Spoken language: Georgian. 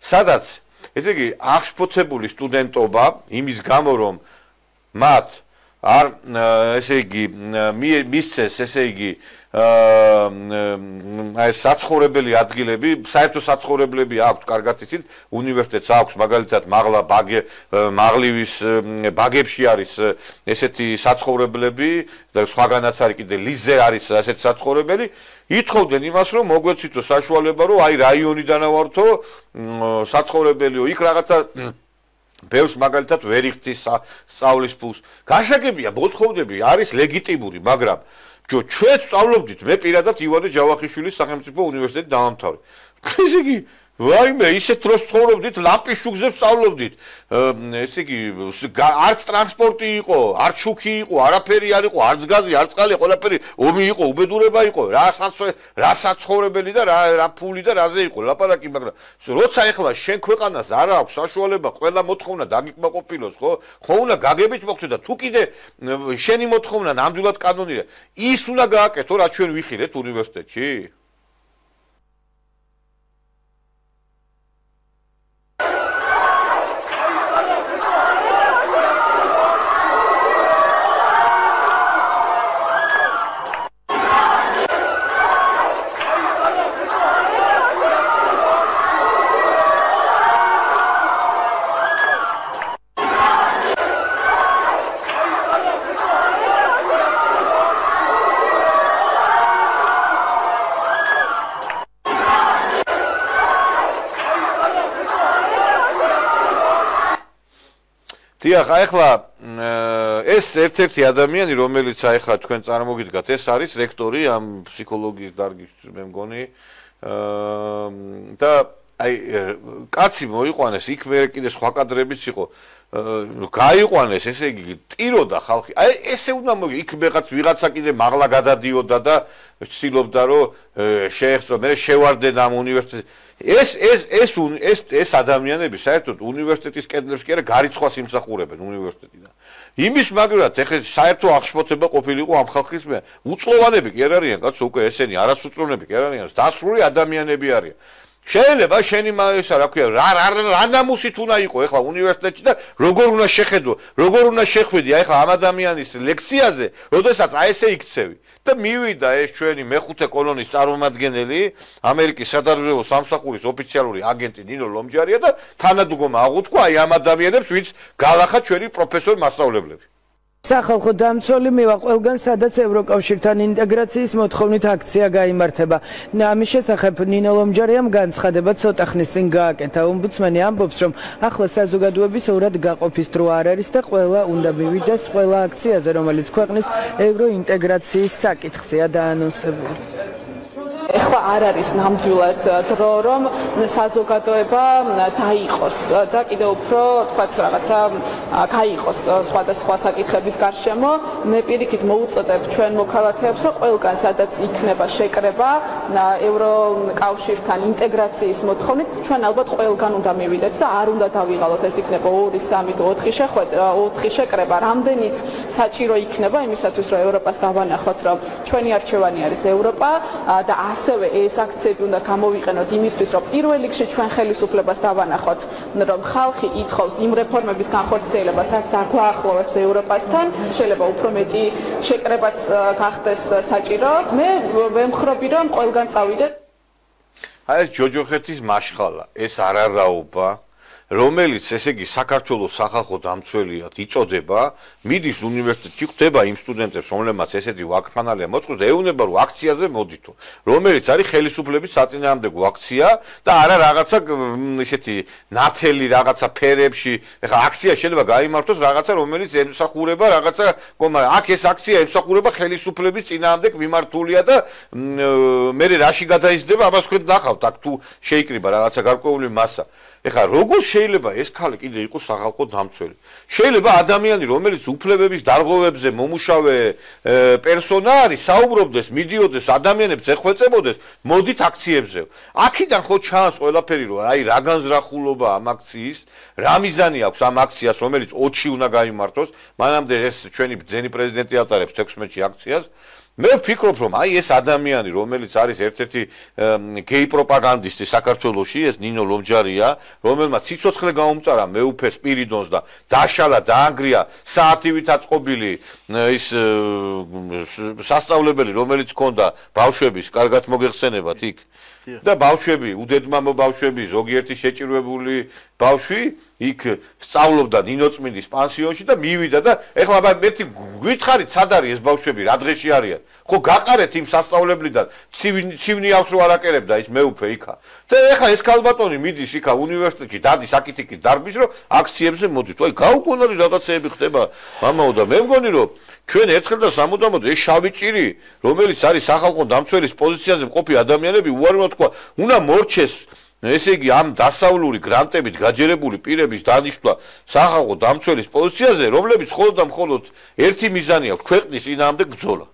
სადაც ესე იგი აღშფოთებული სტუდენტობა იმის გამო რომ მათ არ ესე იგი მისცეს ესე იგი აი საცხოვრებელი ადგილები, საერთო საცხოვრებლები აქვს, კარგად იცით, უნივერსიტეტს აქვს, მაგალითად, მაღლა ბაგე მაღლივის ბაგებში არის ესეთი საცხოვრებლები და სხვაგანაც არის კიდე lize არის ასეთი საცხოვრებელი. ითხოვდნენ იმას, რომ მოგვეცითო საშუალება, რომ აი რაიონიდან ავართო საცხოვრებელიო, იქ რაღაცა ბევრს მაგალითად ვერ იხდის სწავლის ფულს. გაშაგებია, მოთხოვნები არის ლეგიტიმური, მაგრამ ჩვენ სწავლობდით მე პირადად ივანე ჯავახიშვილის სახელმწიფო უნივერსიტეტი დაამთავრე. ესე იგი ვაიმე ისეთ დროს ცხოვრობდით ლამპის შუქზე სწავლობდით. ესე იგი არც ტრანსპორტი იყო არც შუქი იყო არაფერი არ იყო არც გაზი არც წყალი ყველაფერი ომი იყო უბედურება იყო. რასაც რასაც ცხოვრებელი და რა რა ფული და რაზე იყო ლაპარაკი მაგრამ როცა ეხლა შენ ქვეყანას არ აქვს საშუალება ყველა მოთხოვნა დაგიკმაყოფილოს ხო? ხო უნდა გაგებით მოხდე და თუ კიდე შენი მოთხოვნა ნამდვილად კანონია ის უნდა გააკეთო რაც ჩვენ ვიხილეთ უნივერსიტეტში დიახ, ახლა ეს ერთ-ერთი ადამიანი, რომელიც ახლა თქვენ წარმოგიდგათ, ეს არის რექტორი ამ ფსიქოლოგიის დარგის, მე მგონი. და აი კაცი მოიყვანეს, იქ მე კიდე სხვა კადრებიც იყო. გაიყვანეს, ესე იგი, ტიროდა ხალხი. აი ესე უნდა მოგი, იქ მეღაც ვიღაცა კიდე მაღლა გადადიოდა და ცდილობდა რომ შეეხო, მე შევარდე ამ უნივერსიტეტს. ეს ეს ეს ეს ეს ადამიანები საერთოდ უნივერსიტეტის კედლებს კი არა გარიცხვას იმსახურებენ უნივერსიტეტიდან. იმის მაგრად ეხლა საერთო აღშფოთება ყოფილიყო ამ ხალხის მე. უწლოვანები კი არ არიან, კაცო უკვე ესენი არასუწლოვნები კი არ არიან, დასრული ადამიანები არიან. შეიძლება შენი ესა რა ქვია რა რა ნამუსით უნდა იყო ეხლა უნივერსიტეტში და როგორ უნდა შეხედო როგორ უნდა შეხვედი აი ეხლა ამ ადამიანის ლექციაზე როდესაც აი ესე იქცევი. და მივიდა ეს ჩვენი მეხუთე კოლონის წარმომადგენელი ამერიკის სადარბაზო სამსახურის ოფიციალური აგენტი ნინო ლომჯარია და თანადგომა აღუთქვა აი ამ ადამიანებს ვინც galakha ჩვენი პროფესორი მასწავლებლები სახალხო დამცველი მივა ყველგან სადაც ევროკავშირთან ინტეგრაციის მოთხოვნით აქცია გამართება. ამის შესახებ ნინო ლომჯარიამ განცხადება ცოტა ხნის წინ გააკეთა. ომბუდსმენი ამბობს, რომ ახლა საზოგადოების ორად გაყოფის დრო არ არის და ყველა უნდა მივიდეს ყველა აქციაზე, რომელიც ქვეყნის ევროინტეგრაციის საკითხზეა დაანონსებული. არ არის ნამდვილად დრო რომ საზოგადოება დაიყოს და კიდევ უფრო თქვათ რაღაცა გაიყოს სხვადასხვა საკითხების გარშემო. მე პირიქით მოუწოდებ ჩვენ მოქალაქეებს რომ ყველგან სადაც იქნება შეკრება ევროკავშირთან ინტეგრაციის მოთხოვნით ჩვენ ალბათ ყველგან უნდა მივიდეთ და არ უნდა დავიღალოთ. ეს იქნება 2 3 4 შეხვედრა 4 შეკრება. რამდენიც საჭირო იქნება იმისათვის რომ ევროპას დავანახოთ რომ ჩვენი არჩევანი არის ევროპა და ასევე ეს აქციები უნდა გამოვიყენოთ იმისთვის, რომ პირველ რიგში ჩვენ ხელისუფლებას დავანახოთ, რომ ხალხი ითხოვს იმ რეფორმების განხორციელებას, რაც დაგვაახლოვებს ევროპასთან, შეიძლება უფრო მეტი შეკრებაც გახდეს საჭირო. მე ვემხრობი, რომ ყველგან წავიდეთ. აი ეს ჯოჯოხეთის მაშხალა, ეს არარაობა. რომელიც ესე იგი საქართველოს სახალხო დამცველიად იწოდება, მიდის უნივერსიტეტში, ხვდება იმ სტუდენტებს, რომლებმაც ესეთი ვაკფანალია მოწყობს და ეუბნება, რომ აქციაზე მოდითო, რომელიც არის ხელისუფლების საწინააღმდეგო აქცია და არა რაღაცა ესეთი ნათელი რაღაცა ფერებში, ეხლა აქცია შეიძლება გამართოს რაღაცა, რომელიც ემსახურება რაღაცა, მაგრამ აქ ეს აქცია ემსახურება ხელისუფლების წინააღმდეგ მიმართულია და მე რაში გადაიზრდება, ამას თქვენ ნახავთ, აქ თუ შეიკრიბა რაღაცა გარკვეული მასა. ეხლა როგორ შეიძლება ეს ქალი კიდე იყოს სახალხო დამცველი? შეიძლება ადამიანი, რომელიც უფლებების დარღვევებზე მომუშავე პერსონა არის, საუბრობდეს, მიდიოდეს, ადამიანებს ეხვეწებოდეს, მოდით აქციებზე. აქედან ხო ჩანს ყველაფერი, რომ აი რა განზრახულობა ამ აქციის, რა მიზანი აქვს ამ აქციას, რომელიც 20-ში უნდა გამართოს, მანამდე ეს ჩვენი ბძენი პრეზიდენტი ატარებს 16-ში აქციას. მე ვფიქრობ რომ აი ეს ადამიანი რომელიც არის ერთ-ერთი გეი პროპაგანდისტი საქართველოსში ეს ნინო ლომჯარია რომელმაც ციცოცხლე გაუმწარა მეუფე სპირიდონს და დაშალა დაანგრია საათივით აწყობილი ის სასწავლებელი რომელიც ქონდა ბავშვების კარგად მოგეხსენებათ იქ. და ბავშვები, უდედმამო ბავშვები, ზოგიერთი შეჭირვებული ბავშვი იქ სწავლობდა ნინოწმინდის პანსიონში და მივიდა და ეხლა აბა მეთი გითხარით სად არის ეს ბავშვები, რა დღეში არიან? ხო გაყარეთ იმ სასწავლებლიდან, ცივნი ავს რო არაკერებდა ის მეუფე იქა. და ეხლა ეს კალბატონი მიდის იქა უნივერსიტეტში, დადის აკითიკი დარბის რომ აქციებზე მოდის. აი გაუგონარი რაღაცეები ხდება მამაო და მე მგონი რომ ჩვენ ერთხელ და სამუდამოდ ეს შავი ჭირი, რომელიც არის სახალხო დამცველის პოზიციაზე მყოფი ადამიანები, უარმა თქვა, უნდა მორჩეს ესე იგი ამ დასავლური გრანტებით გაჯერებული პირების დანიშნვა სახალხო დამცველის პოზიციაზე, რომლებიც მხოლოდ და მხოლოდ ერთი მიზანი აქვს ქვეყნის ინამდე ბრძოლა.